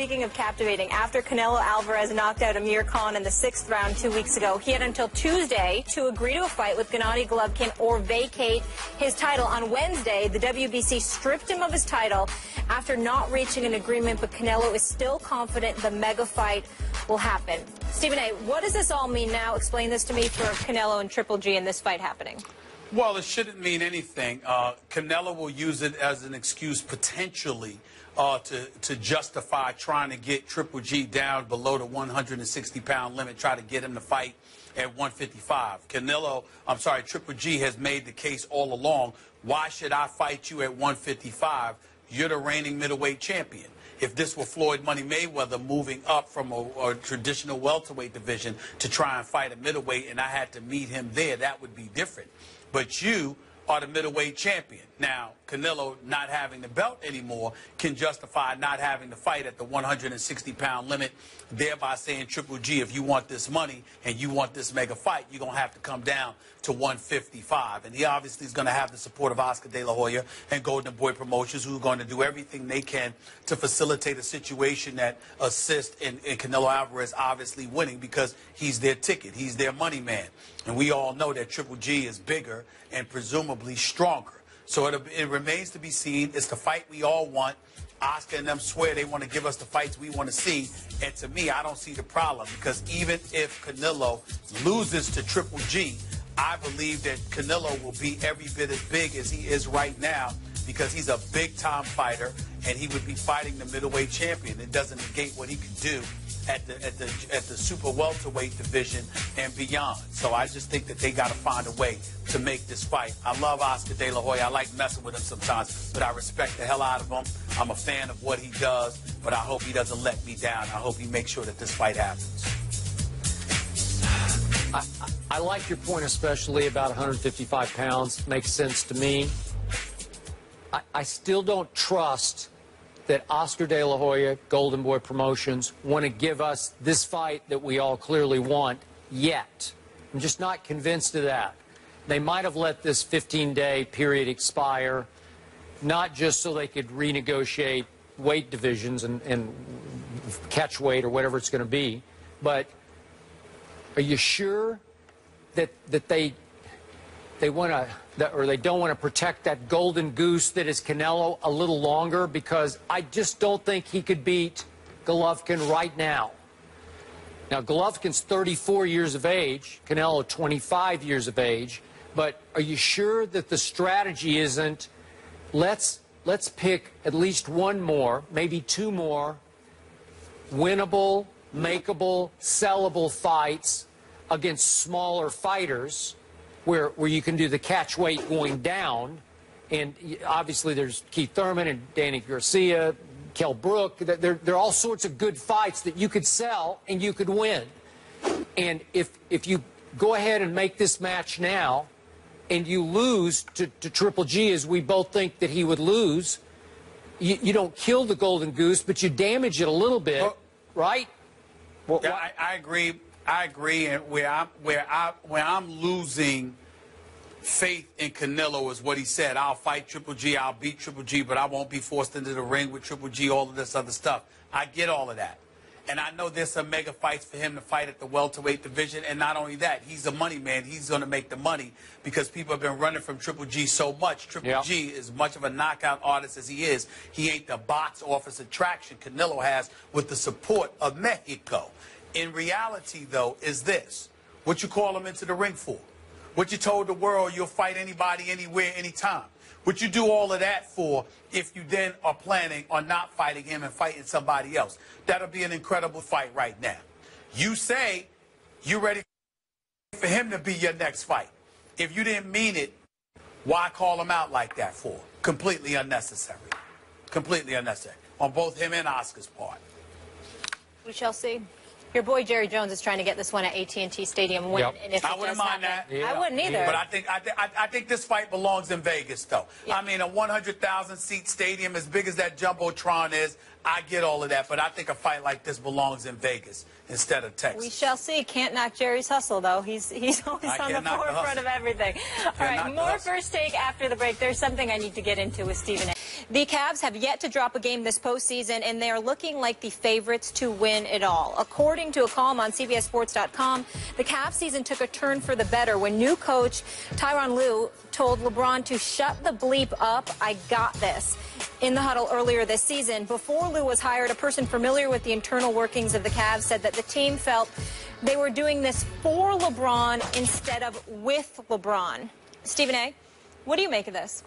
speaking of captivating, after Canelo Alvarez knocked out Amir Khan in the sixth round two weeks ago, he had until Tuesday to agree to a fight with Gennady Golovkin or vacate his title. On Wednesday, the WBC stripped him of his title after not reaching an agreement, but Canelo is still confident the mega fight will happen. Stephen A., what does this all mean now? Explain this to me for Canelo and Triple G in this fight happening. Well, it shouldn't mean anything. Uh, Canelo will use it as an excuse potentially uh, to, to justify trying to get Triple G down below the 160 pound limit, try to get him to fight at 155. Canelo, I'm sorry, Triple G has made the case all along. Why should I fight you at 155? You're the reigning middleweight champion. If this were Floyd Money Mayweather moving up from a, a traditional welterweight division to try and fight a middleweight and I had to meet him there, that would be different. But you are the middleweight champion. Now, Canelo not having the belt anymore can justify not having to fight at the 160 pound limit, thereby saying, Triple G, if you want this money and you want this mega fight, you're going to have to come down to 155. And he obviously is going to have the support of Oscar De La Hoya and Golden Boy Promotions, who are going to do everything they can to facilitate a situation that assists in, in Canelo Alvarez obviously winning because he's their ticket. He's their money man. And we all know that Triple G is bigger and presumably stronger. So it, it remains to be seen. It's the fight we all want. Oscar and them swear they want to give us the fights we want to see. And to me, I don't see the problem because even if Canelo loses to Triple G, I believe that Canelo will be every bit as big as he is right now because he's a big time fighter and he would be fighting the middleweight champion. It doesn't negate what he can do at the at the at the super welterweight division and beyond. So I just think that they got to find a way to make this fight. I love Oscar De La Hoya. I like messing with him sometimes, but I respect the hell out of him. I'm a fan of what he does, but I hope he doesn't let me down. I hope he makes sure that this fight happens. I, I like your point, especially about 155 pounds. Makes sense to me. I, I still don't trust that Oscar De La Hoya, Golden Boy Promotions, want to give us this fight that we all clearly want yet. I'm just not convinced of that. They might have let this 15-day period expire, not just so they could renegotiate weight divisions and, and catch weight or whatever it's going to be, but are you sure that, that they they want to, or they don't want to protect that golden goose that is Canelo a little longer because I just don't think he could beat Golovkin right now. Now, Golovkin's 34 years of age, Canelo 25 years of age, but are you sure that the strategy isn't let's let's pick at least one more, maybe two more winnable, makeable, sellable fights against smaller fighters where, where you can do the catch weight going down. And obviously there's Keith Thurman and Danny Garcia, Kell Brook. There, there are all sorts of good fights that you could sell and you could win. And if, if you go ahead and make this match now and you lose to, to Triple G, as we both think that he would lose, you, you don't kill the Golden Goose, but you damage it a little bit, well, right? Well, yeah, I, I agree. I agree, and where I'm where I where I'm losing faith in Canelo is what he said. I'll fight Triple G, I'll beat Triple G, but I won't be forced into the ring with Triple G. All of this other stuff. I get all of that, and I know there's some mega fights for him to fight at the welterweight division. And not only that, he's a money man. He's going to make the money because people have been running from Triple G so much. Triple yeah. G, is much of a knockout artist as he is, he ain't the box office attraction Canelo has with the support of Mexico. In reality, though, is this what you call them into the ring for? What you told the world you'll fight anybody, anywhere, anytime. What you do all of that for if you then are planning on not fighting him and fighting somebody else. That'll be an incredible fight right now. You say you're ready for him to be your next fight. If you didn't mean it, why call him out like that for? Completely unnecessary. Completely unnecessary. On both him and Oscar's part. We shall see. Your boy Jerry Jones is trying to get this one at AT&T Stadium win. Yep. And if I wouldn't mind happen, that. Yeah. I wouldn't either. But I think I, th I, think this fight belongs in Vegas, though. Yeah. I mean, a 100,000 seat stadium as big as that jumbotron is. I get all of that, but I think a fight like this belongs in Vegas instead of Texas. We shall see. Can't knock Jerry's hustle, though. He's he's always I on the forefront the of everything. All right, more first take after the break. There's something I need to get into with Stephen. The Cavs have yet to drop a game this postseason, and they are looking like the favorites to win it all. According to a column on CBSSports.com, the Cavs season took a turn for the better when new coach Tyronn Lue told LeBron to shut the bleep up. I got this. In the huddle earlier this season, before Lue was hired, a person familiar with the internal workings of the Cavs said that the team felt they were doing this for LeBron instead of with LeBron. Stephen A., what do you make of this?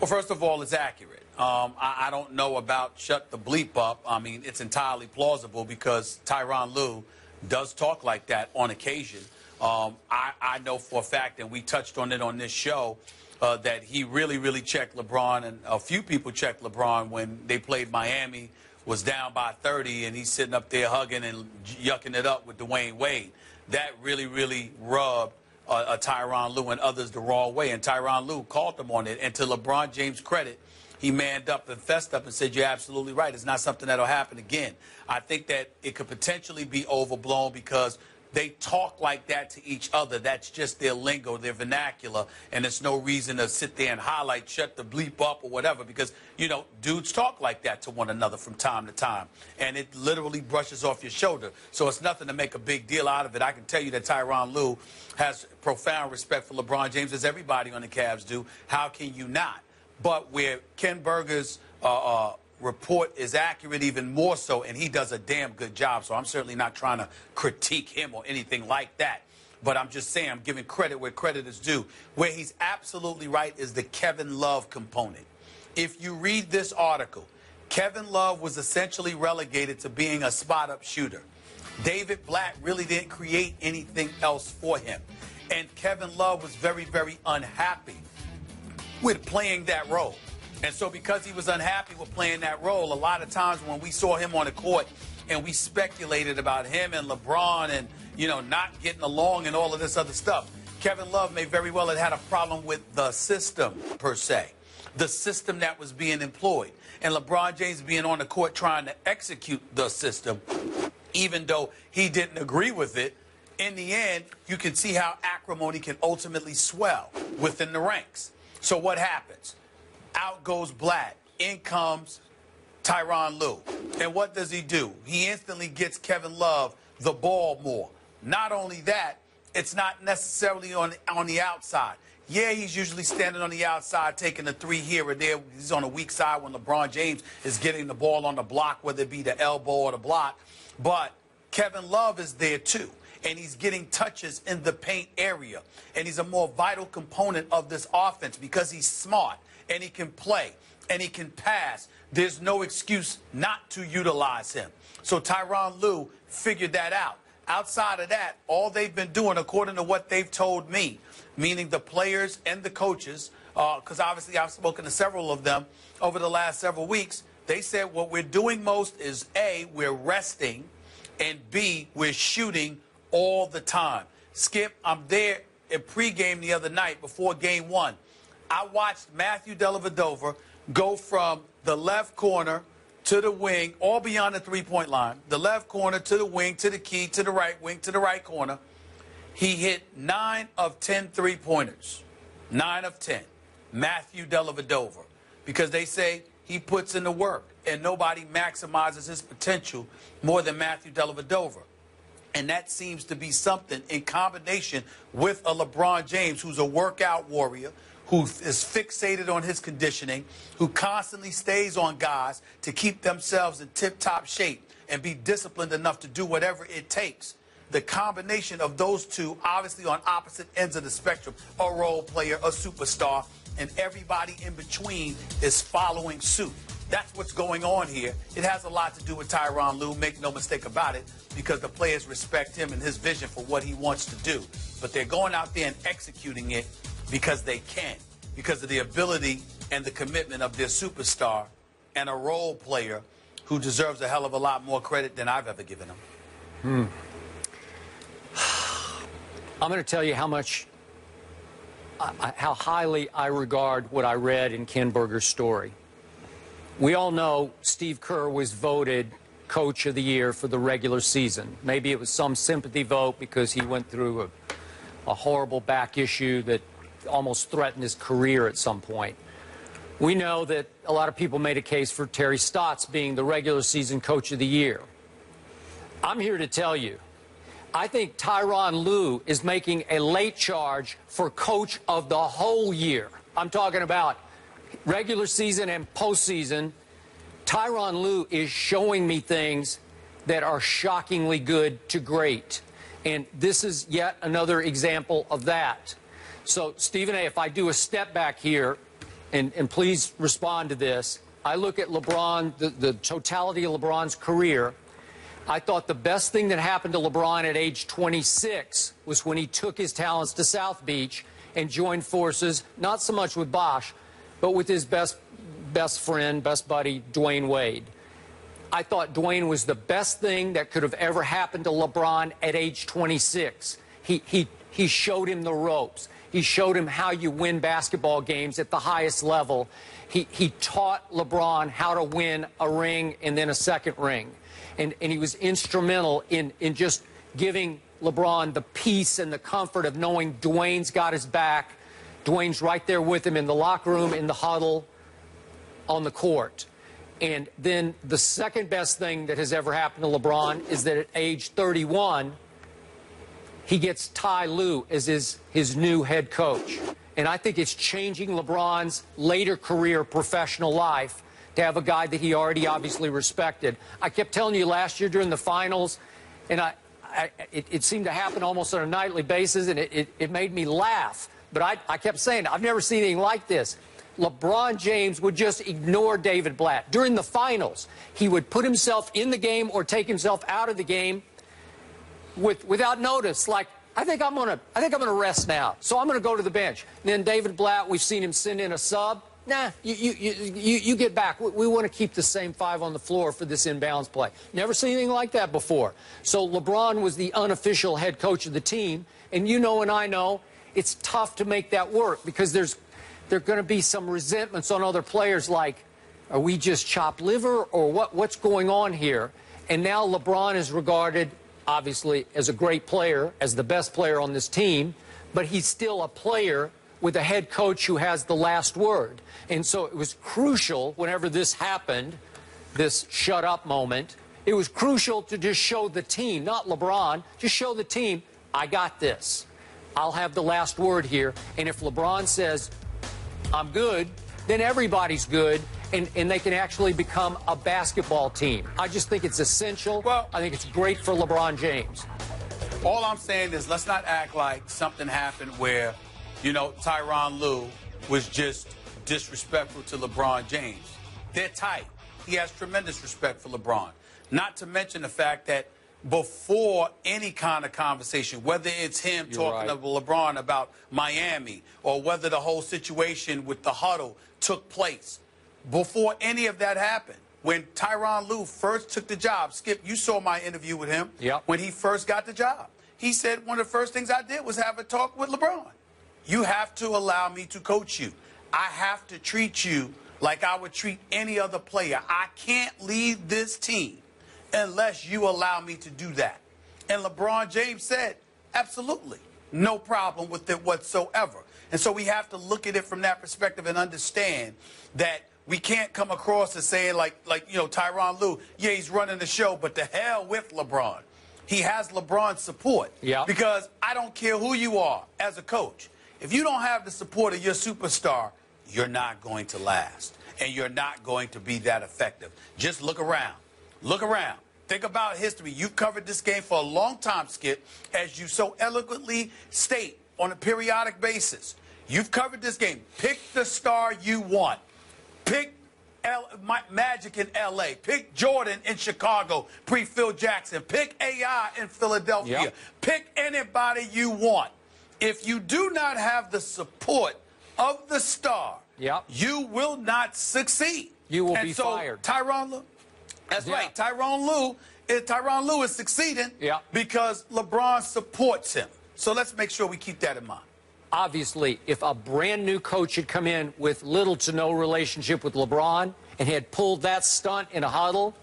Well, first of all, it's accurate. Um, I, I, don't know about shut the bleep up. I mean, it's entirely plausible because Tyronn Lue does talk like that on occasion. Um, I, I, know for a fact, and we touched on it on this show, uh, that he really, really checked LeBron, and a few people checked LeBron when they played Miami, was down by 30, and he's sitting up there hugging and yucking it up with Dwyane Wade. That really, really rubbed uh, uh, Tyronn Lue and others the wrong way, and Tyronn Lue called them on it. And to LeBron James' credit, he manned up and fessed up and said, You're absolutely right. It's not something that'll happen again. I think that it could potentially be overblown because they talk like that to each other. That's just their lingo, their vernacular, and it's no reason to sit there and highlight, shut the bleep up or whatever, because, you know, dudes talk like that to one another from time to time, and it literally brushes off your shoulder. So it's nothing to make a big deal out of it. I can tell you that Tyronn Lue has profound respect for LeBron James, as everybody on the Cavs do. How can you not? But where Ken Berger's uh, uh, report is accurate even more so, and he does a damn good job. So I'm certainly not trying to critique him or anything like that. But I'm just saying, I'm giving credit where credit is due. Where he's absolutely right is the Kevin Love component. If you read this article, Kevin Love was essentially relegated to being a spot up shooter. David Blatt really didn't create anything else for him. And Kevin Love was very, very unhappy with playing that role. And so, because he was unhappy with playing that role, a lot of times when we saw him on the court and we speculated about him and LeBron and, you know, not getting along and all of this other stuff, Kevin Love may very well have had a problem with the system, per se, the system that was being employed. And LeBron James being on the court trying to execute the system, even though he didn't agree with it, in the end, you can see how acrimony can ultimately swell within the ranks. So, what happens? Out goes Blatt. In comes Tyronn Lue. And what does he do? He instantly gets Kevin Love the ball more. Not only that, it's not necessarily on, on the outside. Yeah, he's usually standing on the outside taking a three here or there. He's on the weak side when LeBron James is getting the ball on the block, whether it be the elbow or the block. But Kevin Love is there too. And he's getting touches in the paint area. And he's a more vital component of this offense because he's smart and he can play and he can pass. There's no excuse not to utilize him. So Tyronn Lue figured that out. Outside of that, all they've been doing, according to what they've told me, meaning the players and the coaches, because uh, obviously I've spoken to several of them over the last several weeks, they said what we're doing most is A, we're resting, and B, we're shooting all the time. Skip, I'm there in pregame the other night before game one. I watched Matthew Dellavedova go from the left corner to the wing, all beyond the three-point line, the left corner to the wing, to the key, to the right wing, to the right corner. He hit nine of 10 three-pointers. Nine of 10. Matthew Dellavedova. Because they say he puts in the work, and nobody maximizes his potential more than Matthew Dellavedova. And that seems to be something in combination with a LeBron James, who's a workout warrior, who is fixated on his conditioning, who constantly stays on guys to keep themselves in tip top shape and be disciplined enough to do whatever it takes. The combination of those two, obviously on opposite ends of the spectrum, a role player, a superstar, and everybody in between is following suit. That's what's going on here. It has a lot to do with Tyronn Lue, make no mistake about it, because the players respect him and his vision for what he wants to do. But they're going out there and executing it because they can, because of the ability and the commitment of their superstar and a role player who deserves a hell of a lot more credit than I've ever given him. Hmm. I'm going to tell you how much, how highly I regard what I read in Ken Berger's story. We all know Steve Kerr was voted coach of the year for the regular season. Maybe it was some sympathy vote because he went through a, a horrible back issue that almost threatened his career at some point. We know that a lot of people made a case for Terry Stotts being the regular season coach of the year. I'm here to tell you, I think Tyronn Lue is making a late charge for coach of the whole year. I'm talking about regular season and postseason. Tyronn Lue is showing me things that are shockingly good to great. And this is yet another example of that. So, Stephen A., if I do a step back here, and, and please respond to this, I look at LeBron, the, the totality of LeBron's career. I thought the best thing that happened to LeBron at age 26 was when he took his talents to South Beach and joined forces, not so much with Bosh, but with his best, best friend, best buddy, Dwyane Wade. I thought Dwyane was the best thing that could have ever happened to LeBron at age 26. He, he, he showed him the ropes. He showed him how you win basketball games at the highest level. He, he taught LeBron how to win a ring and then a second ring. And, and he was instrumental in, in just giving LeBron the peace and the comfort of knowing Dwyane's got his back. Dwyane's right there with him in the locker room, in the huddle, on the court. And then the second best thing that has ever happened to LeBron is that at age 31, he gets Ty Lue as his, his new head coach. And I think it's changing LeBron's later career professional life to have a guy that he already obviously respected. I kept telling you last year during the finals, and I, I it, it, seemed to happen almost on a nightly basis, and it, it, it made me laugh. But I, I kept saying, I've never seen anything like this. LeBron James would just ignore David Blatt. During the finals, he would put himself in the game or take himself out of the game with, without notice, like, I think I'm gonna I think I'm gonna rest now. So I'm gonna go to the bench. And then David Blatt, we've seen him send in a sub. Nah, you you you, you get back. We, we want to keep the same five on the floor for this inbounds play. Never seen anything like that before. So LeBron was the unofficial head coach of the team, and you know and I know it's tough to make that work because there's there are going to be some resentments on other players like, are we just chopped liver or what, what's going on here? And now LeBron is regarded, obviously, as a great player, as the best player on this team, but he's still a player with a head coach who has the last word. And so it was crucial whenever this happened, this shut up moment, it was crucial to just show the team, not LeBron, just show the team, I got this. I'll have the last word here. And if LeBron says, I'm good, then everybody's good. And, and they can actually become a basketball team. I just think it's essential. Well, I think it's great for LeBron James. All I'm saying is let's not act like something happened where, you know, Tyronn Lue was just disrespectful to LeBron James. They're tight. He has tremendous respect for LeBron. Not to mention the fact that before any kind of conversation, whether it's him You're talking right. to LeBron about Miami or whether the whole situation with the huddle took place. Before any of that happened, when Tyronn Lue first took the job, Skip, you saw my interview with him Yep. when he first got the job. He said one of the first things I did was have a talk with LeBron. You have to allow me to coach you. I have to treat you like I would treat any other player. I can't lead this team unless you allow me to do that. And LeBron James said, absolutely, no problem with it whatsoever. And so we have to look at it from that perspective and understand that we can't come across as saying like, like you know, Tyronn Lue, yeah, he's running the show, but the hell with LeBron. He has LeBron's support. Yeah. Because I don't care who you are as a coach. If you don't have the support of your superstar, you're not going to last. And you're not going to be that effective. Just look around. Look around. Think about history. You've covered this game for a long time, Skip, as you so eloquently state on a periodic basis. You've covered this game. Pick the star you want. Pick L- Ma- Magic in L.A. Pick Jordan in Chicago, pre Phil Jackson. Pick AI in Philadelphia. Yep. Pick anybody you want. If you do not have the support of the star, Yep. you will not succeed. You will and be so, fired. Tyronn Lue. That's Yeah. right. Tyronn Lue is Tyronn Lue is succeeding Yeah. because LeBron supports him. So let's make sure we keep that in mind. Obviously, if a brand new coach had come in with little to no relationship with LeBron and had pulled that stunt in a huddle,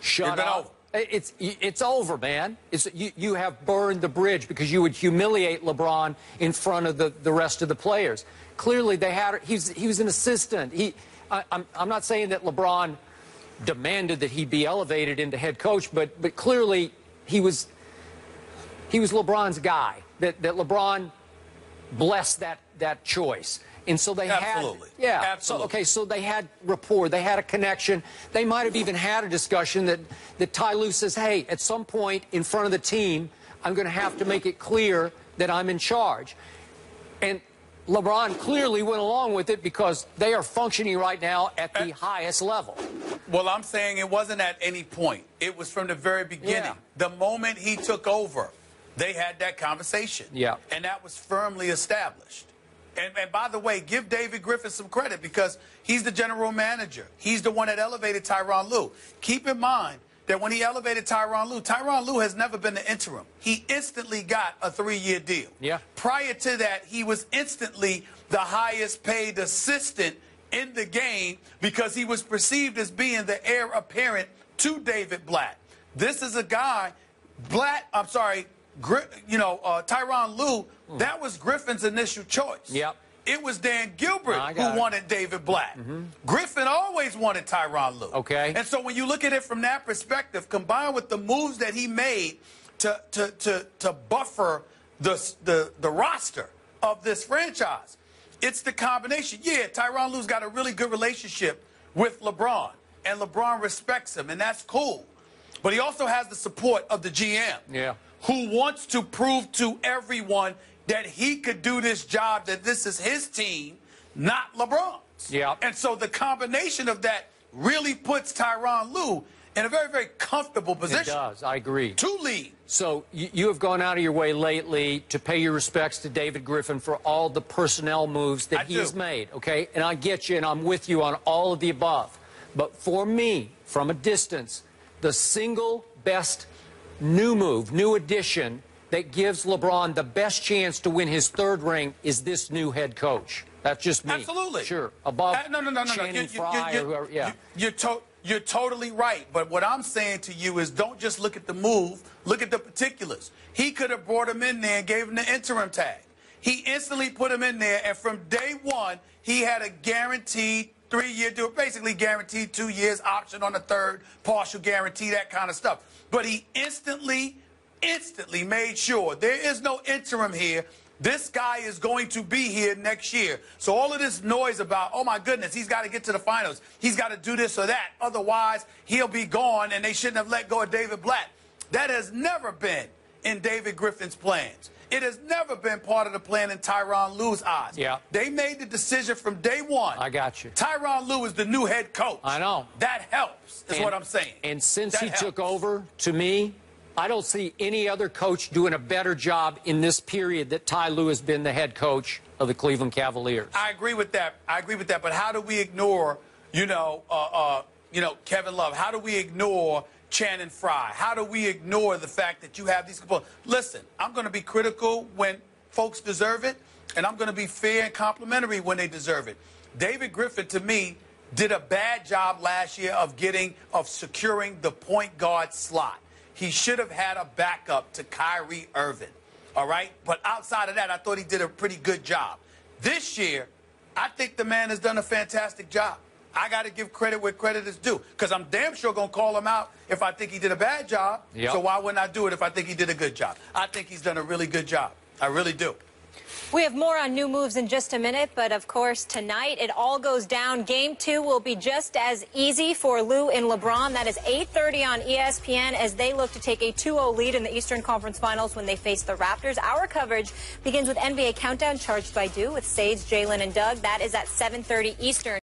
shut up. over. It's it's over, man. It's you, you have burned the bridge because you would humiliate LeBron in front of the, the rest of the players. Clearly, they had he's he was an assistant. He I, I'm, I'm not saying that LeBron demanded that he be elevated into head coach, but, but clearly he was, he was LeBron's guy, that, that LeBron blessed that, that choice. And so they Absolutely. had, yeah. Absolutely. So, okay, so they had rapport, they had a connection. They might have even had a discussion that, that Ty Lue says, hey, at some point in front of the team, I'm going to have to make it clear that I'm in charge. And LeBron clearly went along with it because they are functioning right now at the highest level. Well, I'm saying it wasn't at any point. It was from the very beginning. Yeah. The moment he took over, they had that conversation. Yeah. And that was firmly established. And, and by the way, give David Griffin some credit because he's the general manager. He's the one that elevated Tyronn Lue. Keep in mind that when he elevated Tyronn Lue, Tyronn Lue has never been the interim. He instantly got a three-year deal. Yeah. Prior to that, he was instantly the highest paid assistant in the game because he was perceived as being the heir apparent to David Blatt. This is a guy, Blatt, I'm sorry, you know, uh, Tyronn Lue, that was Griffin's initial choice. Yep. It was Dan Gilbert who it. wanted David Blatt. Griffin always wanted Tyronn Lue. Okay. And so when you look at it from that perspective, combined with the moves that he made to to to, to buffer the, the the roster of this franchise, it's the combination. Yeah, Tyronn Lue's got a really good relationship with LeBron, and LeBron respects him, and that's cool. But he also has the support of the GM Yeah. Who wants to prove to everyone that he could do this job, that this is his team, not LeBron's. Yeah. And so the combination of that really puts Tyronn Lue in a very, very comfortable position. It does, I agree. to lead. So you, you have gone out of your way lately to pay your respects to David Griffin for all the personnel moves that I he has do. made, okay? And I get you, and I'm with you on all of the above. But for me, from a distance, the single best new move, new addition that gives LeBron the best chance to win his third ring is this new head coach. That's just me. Absolutely. Sure. Above Uh, no, no, no, no, no. Channing You- you- Frye you- or whoever. Yeah. you- You're, to- you're totally right. But what I'm saying to you is don't just look at the move, look at the particulars. He could have brought him in there and gave him the interim tag. He instantly put him in there, and from day one, he had a guaranteed three year deal, basically guaranteed two years, option on the third, partial guarantee, that kind of stuff. But he instantly, instantly made sure there is no interim here. This guy is going to be here next year. So all of this noise about, oh my goodness, he's got to get to the finals. He's got to do this or that. Otherwise, he'll be gone and they shouldn't have let go of David Blatt. That has never been in David Griffin's plans. It has never been part of the plan in Tyronn Lue's eyes. Yeah. They made the decision from day one. I got you. Tyronn Lue is the new head coach. I know. That helps, is And- what I'm saying. And since That he helps. took over, to me, I don't see any other coach doing a better job in this period that Ty Lue has been the head coach of the Cleveland Cavaliers. I agree with that. I agree with that. But how do we ignore, you know, uh, uh, you know, Kevin Love? How do we ignore Channing Frye? How do we ignore the fact that you have these components? Listen, I'm going to be critical when folks deserve it, and I'm going to be fair and complimentary when they deserve it. David Griffin, to me, did a bad job last year of getting, of securing the point guard slot. He should have had a backup to Kyrie Irving. All right? But outside of that, I thought he did a pretty good job. This year, I think the man has done a fantastic job. I got to give credit where credit is due because I'm damn sure going to call him out if I think he did a bad job. Yep. So why wouldn't I do it if I think he did a good job? I think he's done a really good job. I really do. We have more on new moves in just a minute, but of course, tonight it all goes down. Game two will be just as easy for Lue and LeBron. That is 8.30 on ESPN as they look to take a 2-0 lead in the Eastern Conference Finals when they face the Raptors. Our coverage begins with NBA Countdown charged by Dew with Sage, Jalen, and Doug. That is at 7.30 Eastern.